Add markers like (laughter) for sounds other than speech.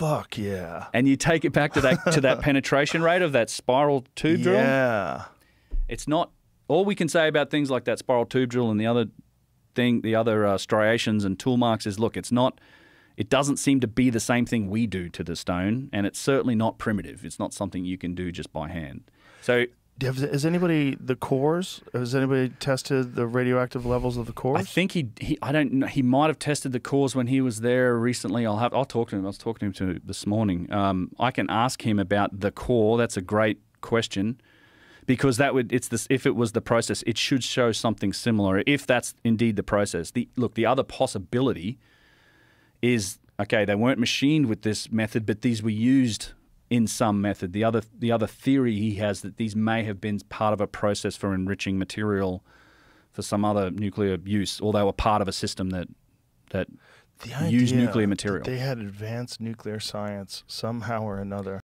Fuck yeah. and you take it back to that to that (laughs) penetration rate of that spiral tube drill. Yeah. It's not all we can say about things like that spiral tube drill and the other thing, the other uh, striations and tool marks is look, it's not. It doesn't seem to be the same thing we do to the stone, and it's certainly not primitive. It's not something you can do just by hand. So has anybody the cores? Has anybody tested the radioactive levels of the cores? I think he, he I don't know he might have tested the cores when he was there recently. I'll have I'll talk to him. I was talking to him to this morning. Um, I can ask him about the core. That's a great question because that would it's this if it was the process, it should show something similar. If that's indeed the process. The look the other possibility is okay. They weren't machined with this method, but these were used in some method. The other the other theory he has that these may have been part of a process for enriching material for some other nuclear use, or they were part of a system that that the use idea nuclear material. They had advanced nuclear science somehow or another.